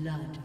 Blood.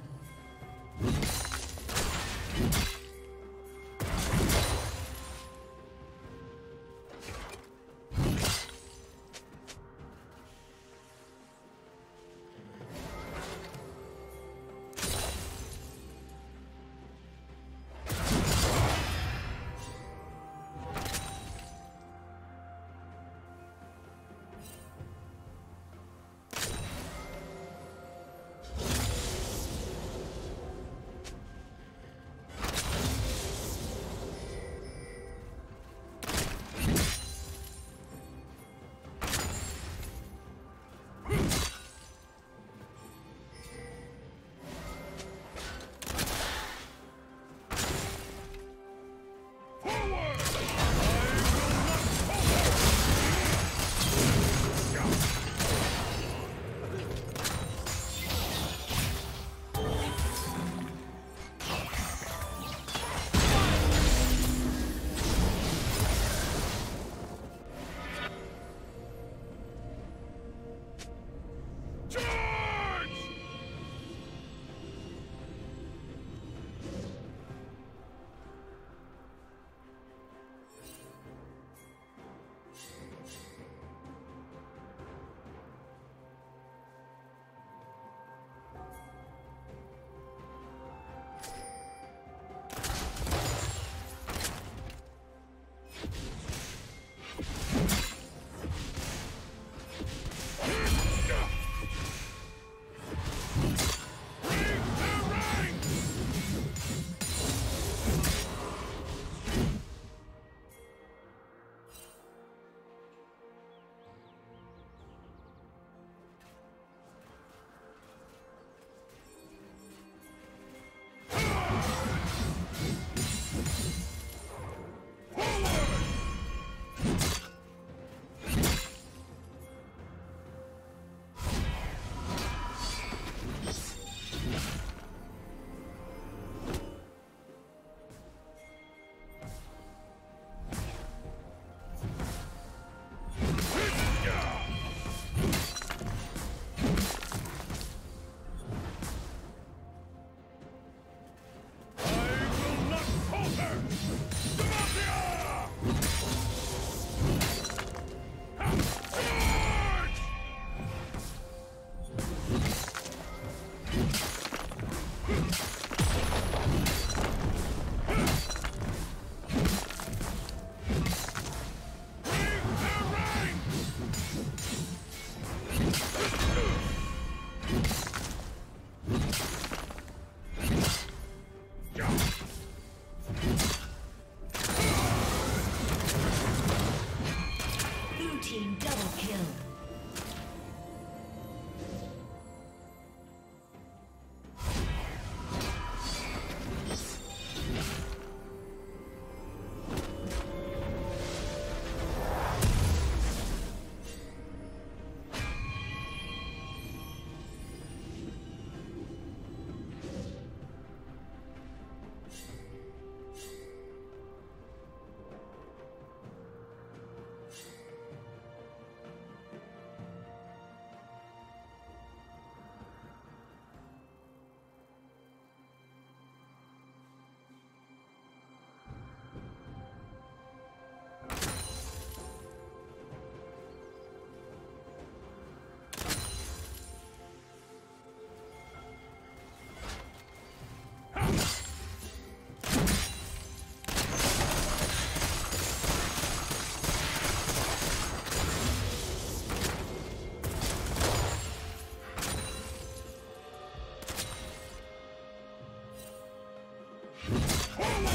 Oh my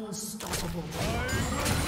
Unstoppable.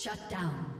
Shut down.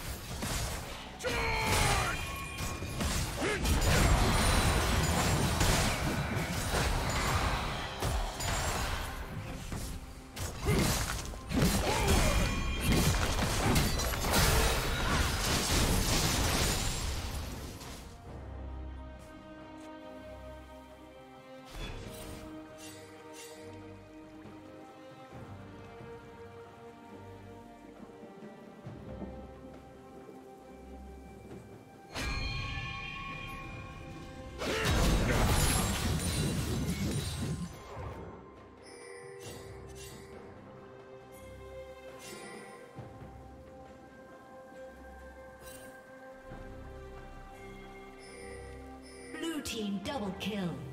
Team double kill.